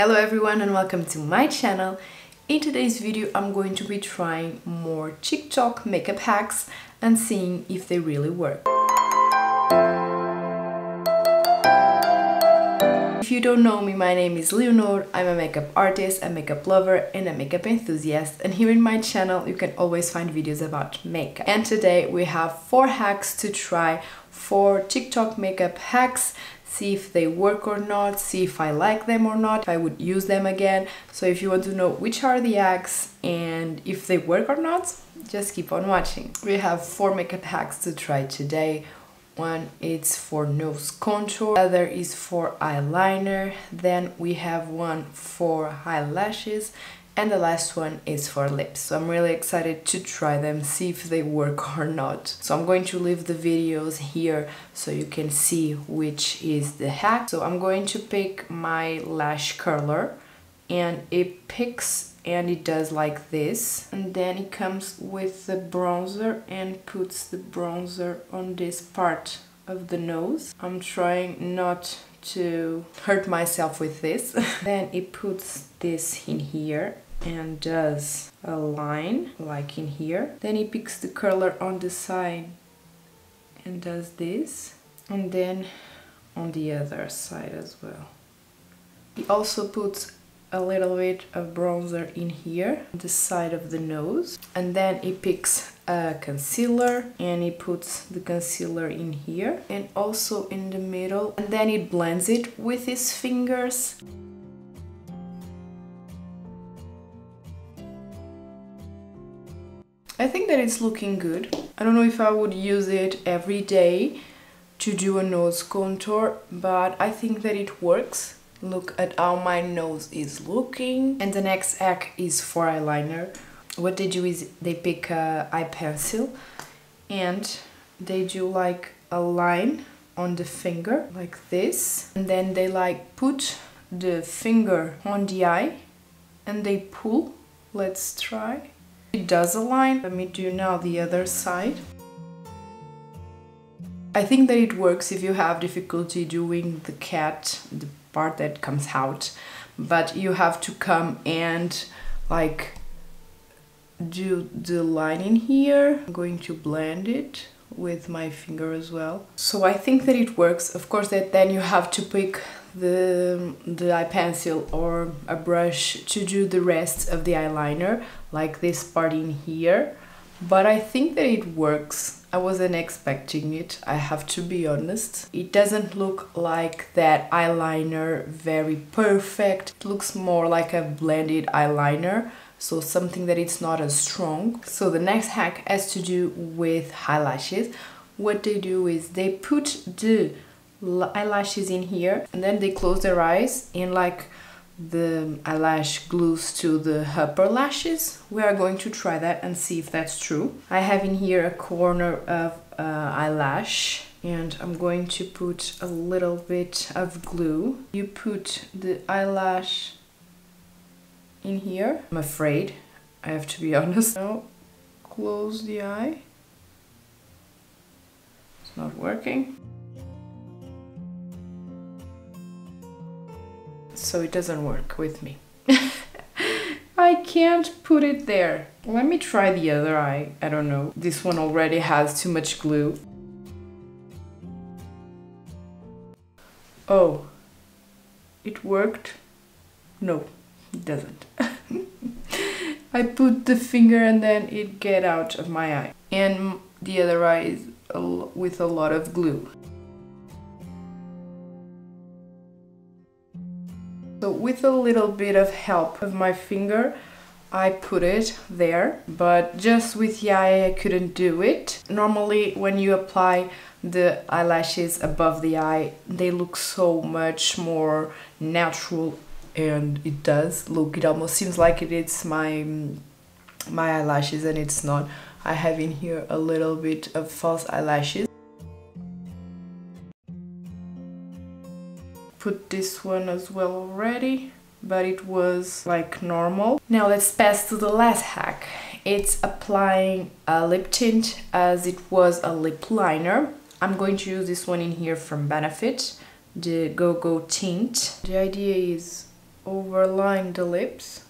Hello everyone and welcome to my channel. In today's video I'm going to be trying more TikTok makeup hacks and seeing if they really work. If you don't know me, my name is Leonor, I'm a makeup artist, a makeup lover and a makeup enthusiast and here in my channel you can always find videos about makeup. And today we have 4 hacks to try, 4 TikTok makeup hacks see if they work or not, see if I like them or not, if I would use them again. So if you want to know which are the hacks and if they work or not, just keep on watching. We have four makeup hacks to try today. One is for nose contour, other is for eyeliner, then we have one for eyelashes and the last one is for lips. So i'm really excited to try them see if they work or not. So i'm going to leave the videos here so you can see which is the hack. So i'm going to pick my lash curler and it picks and it does like this. And then it comes with the bronzer and puts the bronzer on this part of the nose. I'm trying not to hurt myself with this. Then it puts this in here and does a line like in here. Then he picks the curler on the side and does this and then on the other side as well. He also puts a little bit of bronzer in here the side of the nose and then he picks a concealer and he puts the concealer in here and also in the middle and then he blends it with his fingers I think that it's looking good. I don't know if I would use it every day to do a nose contour, but I think that it works. Look at how my nose is looking. And the next hack is for eyeliner. What they do is they pick a eye pencil and they do like a line on the finger like this and then they like put the finger on the eye and they pull let's try it does align. Let me do now the other side. I think that it works if you have difficulty doing the cat, the part that comes out, but you have to come and like do the line in here. I'm going to blend it with my finger as well. So I think that it works. Of course that then you have to pick the, the eye pencil or a brush to do the rest of the eyeliner, like this part in here. But I think that it works. I wasn't expecting it, I have to be honest. It doesn't look like that eyeliner very perfect. It looks more like a blended eyeliner, so something that it's not as strong. So the next hack has to do with eyelashes. What they do is they put the eyelashes in here and then they close their eyes and like the eyelash glues to the upper lashes. We are going to try that and see if that's true. I have in here a corner of uh, eyelash and i'm going to put a little bit of glue. You put the eyelash in here. I'm afraid i have to be honest. Now close the eye. It's not working so it doesn't work with me. I can't put it there. Let me try the other eye. I don't know. This one already has too much glue. Oh, it worked? No, it doesn't. I put the finger and then it get out of my eye. And the other eye is with a lot of glue. So with a little bit of help of my finger, I put it there, but just with eye I couldn't do it. Normally when you apply the eyelashes above the eye, they look so much more natural and it does look, it almost seems like it is my, my eyelashes and it's not. I have in here a little bit of false eyelashes. Put this one as well already but it was like normal. Now let's pass to the last hack. It's applying a lip tint as it was a lip liner. I'm going to use this one in here from Benefit, the Go Go Tint. The idea is overline the lips.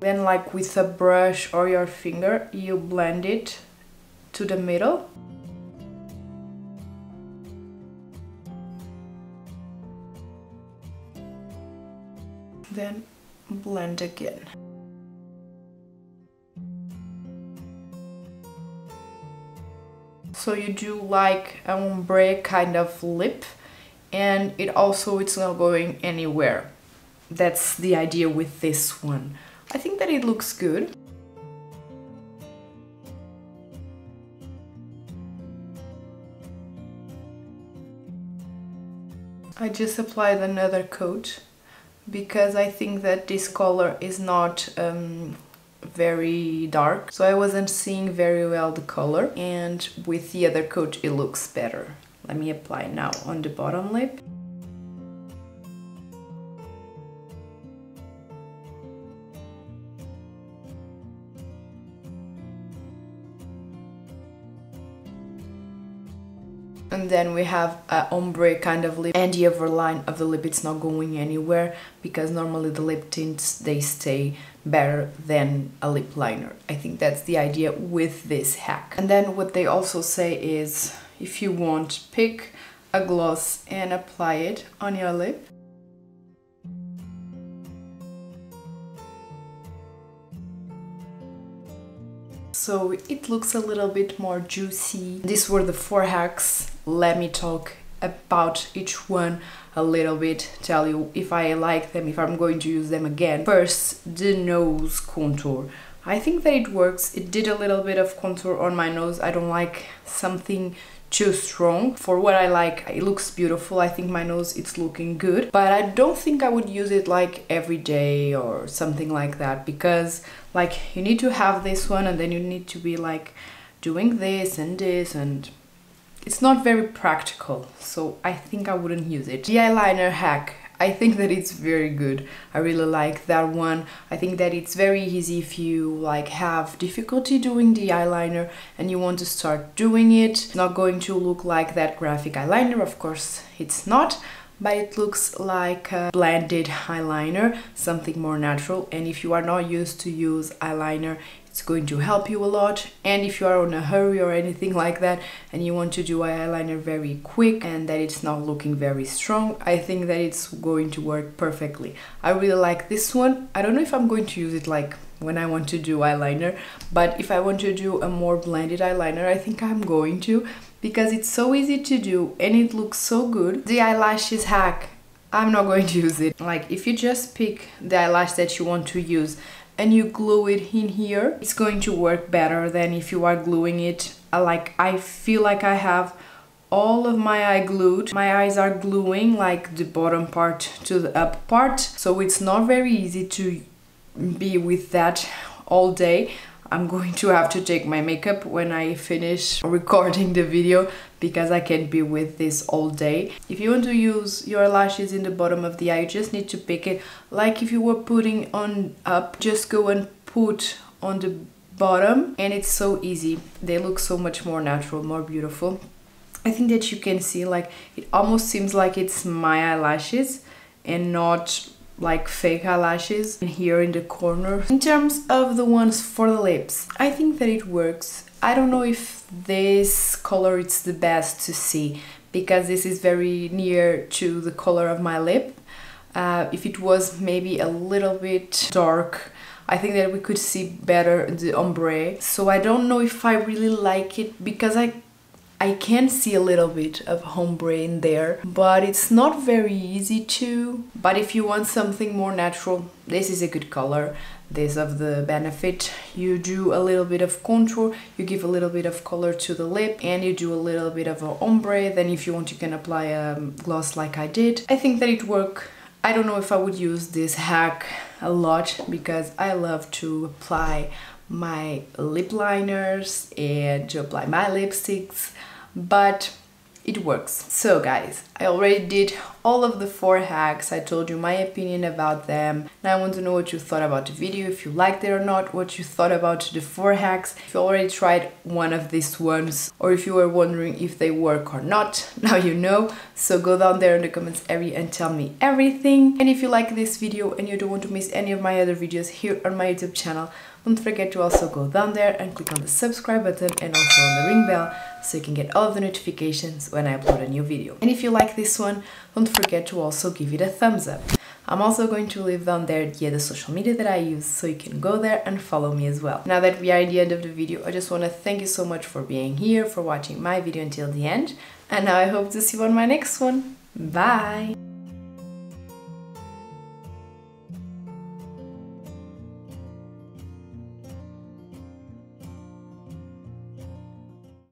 Then like with a brush or your finger, you blend it to the middle. Then blend again. So you do like an ombre kind of lip and it also it's not going anywhere. That's the idea with this one. I think that it looks good. I just applied another coat because I think that this color is not um, very dark so I wasn't seeing very well the color and with the other coat it looks better. Let me apply now on the bottom lip. Then we have a ombre kind of lip and the overline of the lip it's not going anywhere because normally the lip tints they stay better than a lip liner. I think that's the idea with this hack. And then what they also say is if you want pick a gloss and apply it on your lip so it looks a little bit more juicy. These were the four hacks. Let me talk about each one a little bit, tell you if I like them, if I'm going to use them again. First, the nose contour. I think that it works. It did a little bit of contour on my nose. I don't like something too strong. For what I like, it looks beautiful. I think my nose, it's looking good. But I don't think I would use it like every day or something like that because like you need to have this one and then you need to be like doing this and this and it's not very practical. So I think I wouldn't use it. The eyeliner hack. I think that it's very good. I really like that one. I think that it's very easy if you like have difficulty doing the eyeliner and you want to start doing it. It's not going to look like that graphic eyeliner, of course it's not, but it looks like a blended eyeliner, something more natural. And if you are not used to use eyeliner it's going to help you a lot. And if you are on a hurry or anything like that and you want to do eyeliner very quick and that it's not looking very strong I think that it's going to work perfectly. I really like this one. I don't know if I'm going to use it like when I want to do eyeliner but if I want to do a more blended eyeliner I think I'm going to because it's so easy to do and it looks so good. The eyelashes hack. I'm not going to use it. Like if you just pick the eyelash that you want to use and you glue it in here it's going to work better than if you are gluing it. Like I feel like I have all of my eye glued. My eyes are gluing like the bottom part to the up part so it's not very easy to be with that all day I'm going to have to take my makeup when I finish recording the video because I can't be with this all day. If you want to use your lashes in the bottom of the eye, you just need to pick it like if you were putting on up, just go and put on the bottom and it's so easy. They look so much more natural, more beautiful. I think that you can see like it almost seems like it's my eyelashes and not like fake eyelashes here in the corner. In terms of the ones for the lips, I think that it works. I don't know if this color is the best to see because this is very near to the color of my lip. Uh, if it was maybe a little bit dark, I think that we could see better the ombre. So I don't know if I really like it because I I can see a little bit of ombre in there, but it's not very easy to. But if you want something more natural, this is a good color. This of the benefit. You do a little bit of contour, you give a little bit of color to the lip, and you do a little bit of a ombre. Then if you want, you can apply a gloss like I did. I think that it worked. I don't know if I would use this hack a lot because I love to apply my lip liners and to apply my lipsticks but it works. So guys, I already did all of the four hacks. I told you my opinion about them. Now I want to know what you thought about the video, if you liked it or not, what you thought about the four hacks, if you already tried one of these ones, or if you were wondering if they work or not. Now you know. So go down there in the comments area and tell me everything. And if you like this video and you don't want to miss any of my other videos here on my YouTube channel, don't forget to also go down there and click on the subscribe button and also on the ring bell so you can get all the notifications when I upload a new video. And if you like this one, don't forget to also give it a thumbs up. I'm also going to leave down there the other social media that I use so you can go there and follow me as well. Now that we are at the end of the video, I just want to thank you so much for being here, for watching my video until the end, and now I hope to see you on my next one. Bye!